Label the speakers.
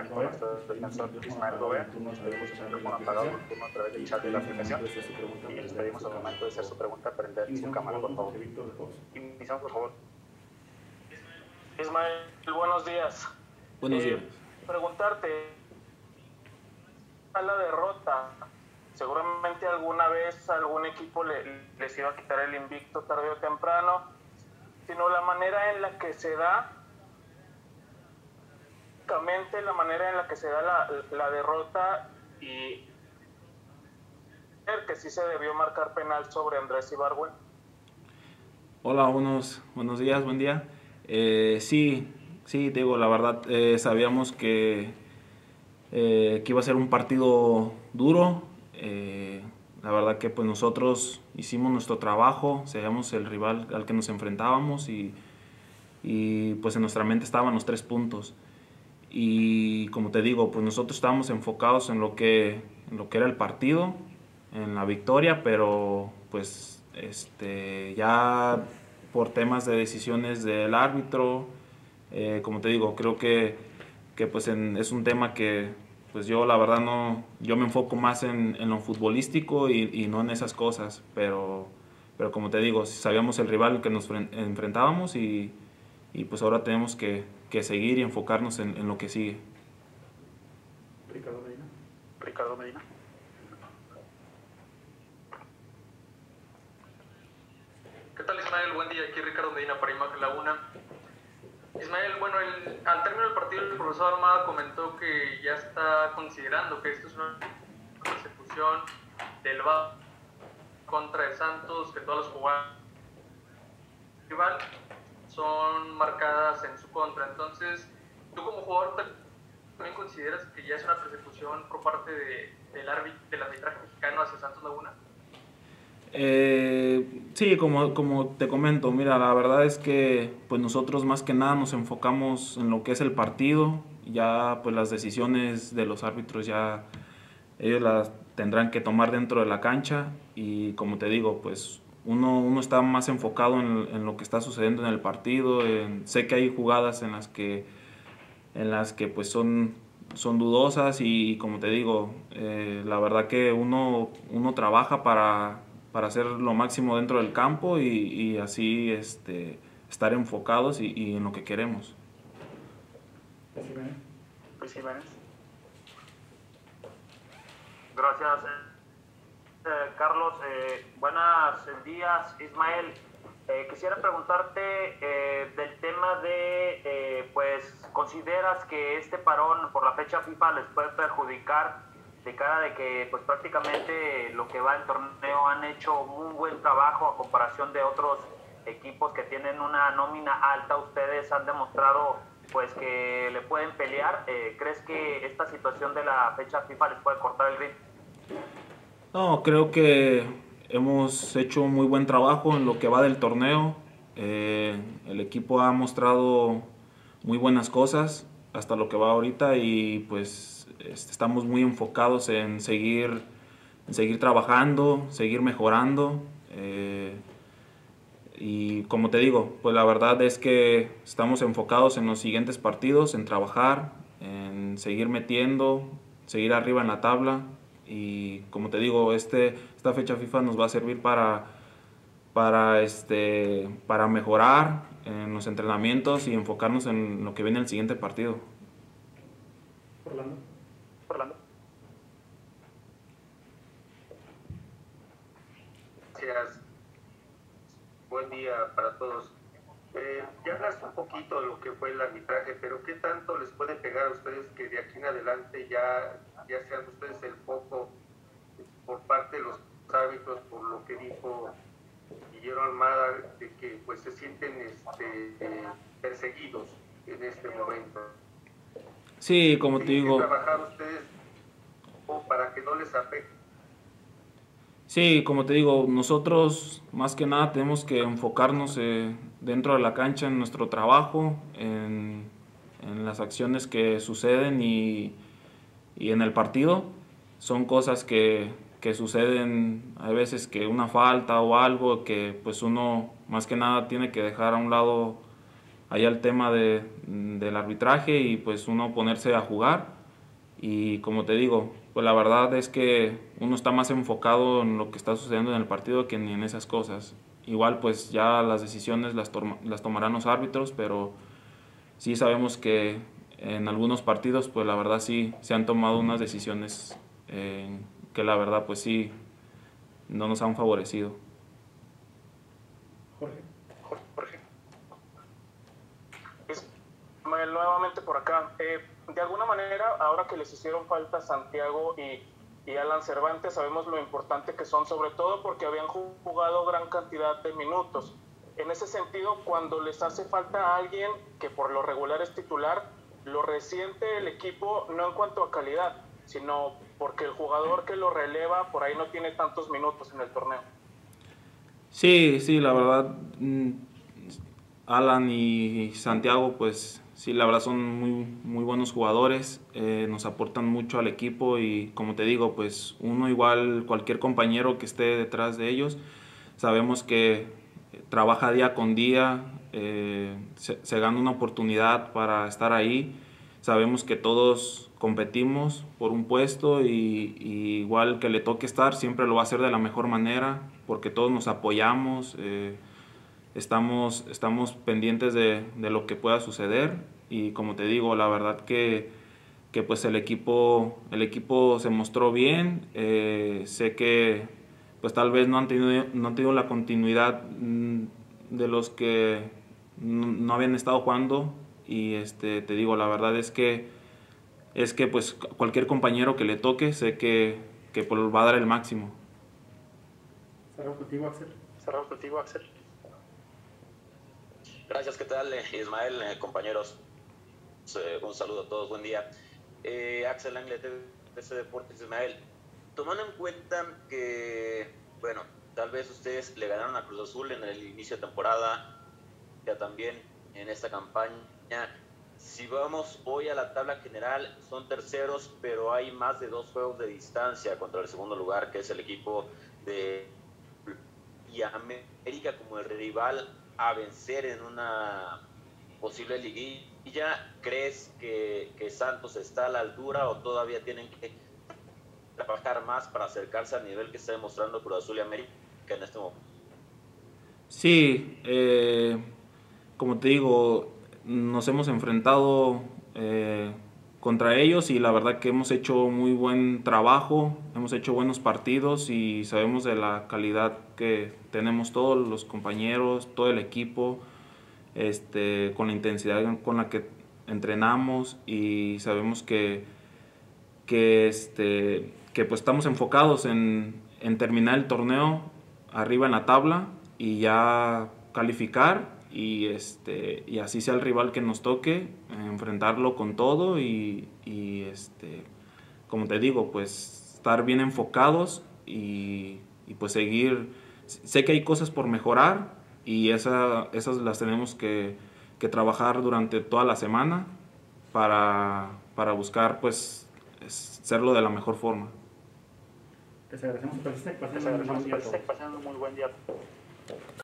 Speaker 1: Ismael Gobea. Pedimos su micrófono apagado por turno a través del chat de la aplicación y les pedimos al momento de hacer su pregunta prender su cámara, por favor. Iniciamos, por favor.
Speaker 2: Ismael, buenos días.
Speaker 3: Buenos
Speaker 2: Eh,
Speaker 3: días.
Speaker 2: Preguntarte, a la derrota, seguramente alguna vez algún equipo le- les iba a quitar el invicto tarde o temprano, sino la manera en la que se da, la manera en la que se da la, derrota y que sí se debió marcar penal sobre Andrés Ibargüen.
Speaker 3: Hola, buenos, buenos días, buen día. Eh, sí, sí, digo, la verdad, eh, sabíamos que, eh, que iba a ser un partido duro. eh, la verdad que pues nosotros hicimos nuestro trabajo, sabíamos el rival al que nos enfrentábamos y, y pues en nuestra mente estaban los tres puntos. Y como te digo, pues nosotros estábamos enfocados en lo que, en lo que era el partido, en la victoria, pero pues este, ya por temas de decisiones del árbitro, eh, como te digo, creo que, que pues en- es un tema que pues yo la verdad no, yo me enfoco más en, en lo futbolístico y, y no en esas cosas, pero, pero como te digo, sabíamos el rival que nos fren- enfrentábamos y, y pues ahora tenemos que, que seguir y enfocarnos en, en lo que sigue.
Speaker 1: Ricardo Medina. Ricardo Medina.
Speaker 4: ¿Qué tal Ismael? Buen día, aquí Ricardo Medina para Imagen Laguna. Ismael, bueno, el- al término del partido el profesor Armada comentó que ya está considerando que esto es una persecución del VAR contra el Santos, que todas las jugadas rival son marcadas en su contra. Entonces, tú como jugador también consideras que ya es una persecución por parte de- del árbitro, del arbitraje mexicano hacia Santos Laguna?
Speaker 3: Eh, sí, como, como te comento, mira, la verdad es que pues nosotros más que nada nos enfocamos en lo que es el partido, ya pues las decisiones de los árbitros ya ellos las tendrán que tomar dentro de la cancha y como te digo, pues uno, uno está más enfocado en, en lo que está sucediendo en el partido, en- sé que hay jugadas en las que, en las que pues son, son dudosas y como te digo, eh, la verdad que uno, uno trabaja para, para hacer lo máximo dentro del campo y, y así este, estar enfocados y, y en lo que queremos.
Speaker 1: Luis Jiménez.
Speaker 5: Gracias, eh, Carlos. Eh, buenos días, Ismael. Eh, quisiera preguntarte eh, del tema de, eh, pues, ¿consideras que este parón por la fecha FIFA les puede perjudicar de cara de que, pues, prácticamente lo que va el torneo han hecho un buen trabajo a comparación de otros equipos que tienen una nómina alta? Ustedes han demostrado, pues, que le pueden pelear. Eh, ¿Crees que esta situación de la fecha FIFA les puede cortar el ritmo?
Speaker 3: No, creo que hemos hecho un muy buen trabajo en lo que va del torneo. Eh, el equipo ha mostrado muy buenas cosas hasta lo que va ahorita y pues este, estamos muy enfocados en seguir, seguir trabajando, seguir mejorando. eh, y como te digo, pues la verdad es que estamos enfocados en los siguientes partidos, en trabajar, en seguir metiendo, seguir arriba en la tabla. Y como te digo, este, esta fecha FIFA nos va a servir para, para, este, para mejorar en los entrenamientos y enfocarnos en lo que viene el siguiente partido.
Speaker 1: Orlando. Orlando.
Speaker 6: Gracias. Buen día para todos. Eh, ya hablaste un poquito de lo que fue el arbitraje, pero ¿qué tanto les puede pegar a ustedes que de aquí en adelante ya, ya sean ustedes el foco por parte de los árbitros, por lo que dijo Guillermo Almada, de que pues se sienten este, perseguidos en este momento?
Speaker 3: Sí, como te
Speaker 6: ¿Tienen que
Speaker 3: digo,
Speaker 6: trabajar ustedes para que no les afecte?
Speaker 3: Sí, como te digo, nosotros más que nada tenemos que enfocarnos eh, dentro de la cancha en nuestro trabajo, en, en las acciones que suceden y, y en el partido. Son cosas que, que suceden, hay veces que una falta o algo que pues uno más que nada tiene que dejar a un lado allá el tema de, del arbitraje y pues uno ponerse a jugar. Y como te digo, pues la verdad es que uno está más enfocado en lo que está sucediendo en el partido que en esas cosas. Igual pues ya las decisiones las, las tomarán los árbitros, pero sí sabemos que en algunos partidos pues la verdad sí se han tomado unas decisiones eh, que la verdad pues sí no nos han favorecido.
Speaker 2: Jorge. Jorge. nuevamente por acá. Eh, de alguna manera, ahora que les hicieron falta Santiago y, y Alan Cervantes, sabemos lo importante que son, sobre todo porque habían jugado gran cantidad de minutos. En ese sentido, cuando les hace falta a alguien que por lo regular es titular, lo resiente el equipo no en cuanto a calidad, sino porque el jugador que lo releva por ahí no tiene tantos minutos en el torneo.
Speaker 3: Sí, sí, la verdad, mm, Alan y Santiago, pues sí, la verdad son muy, muy buenos jugadores, eh, nos aportan mucho al equipo y como te digo, pues uno igual, cualquier compañero que esté detrás de ellos, sabemos que trabaja día con día, eh, se, gana una oportunidad para estar ahí. Sabemos que todos competimos por un puesto y, igual que le toque estar, siempre lo va a hacer de la mejor manera porque todos nos apoyamos, eh, estamos, estamos pendientes de, de, lo que pueda suceder y como te digo, la verdad que, que pues el equipo, el equipo se mostró bien, eh, sé que pues tal vez no han tenido, no han tenido la continuidad mm, de los que no, habían estado jugando y este, te digo, la verdad es que, es que pues cualquier compañero que le toque, sé que, que pues, va a dar el máximo.
Speaker 7: Cerramos contigo, Axel.
Speaker 1: Cerramos contigo, Axel.
Speaker 8: Gracias, ¿qué tal, eh, Ismael, eh, compañeros? Eh, un saludo a todos, buen día. Axel Angle, TC Deportes, Ismael. Tomando en cuenta que, bueno, tal vez ustedes le ganaron a Cruz Azul en el inicio de temporada, también en esta campaña. Si vamos hoy a la tabla general, son terceros, pero hay más de dos juegos de distancia contra el segundo lugar, que es el equipo de y América como el rival a vencer en una posible liguilla. ¿Crees que, que Santos está a la altura o todavía tienen que trabajar más para acercarse al nivel que está demostrando Cruz Azul y América en este momento?
Speaker 3: Sí, eh, como te digo, nos hemos enfrentado eh, contra ellos y la verdad que hemos hecho muy buen trabajo, hemos hecho buenos partidos y sabemos de la calidad que tenemos todos los compañeros, todo el equipo, este, con la intensidad con la que entrenamos y sabemos que, que, este, que pues estamos enfocados en, en terminar el torneo arriba en la tabla y ya calificar y, este, y así sea el rival que nos toque, enfrentarlo con todo y, y este, como te digo, pues estar bien enfocados y, y, pues seguir. Sé que hay cosas por mejorar y esa, esas las tenemos que, que trabajar durante toda la semana para, para buscar pues serlo de la mejor forma.
Speaker 7: Les agradecemos
Speaker 1: por este, pasen un muy buen día.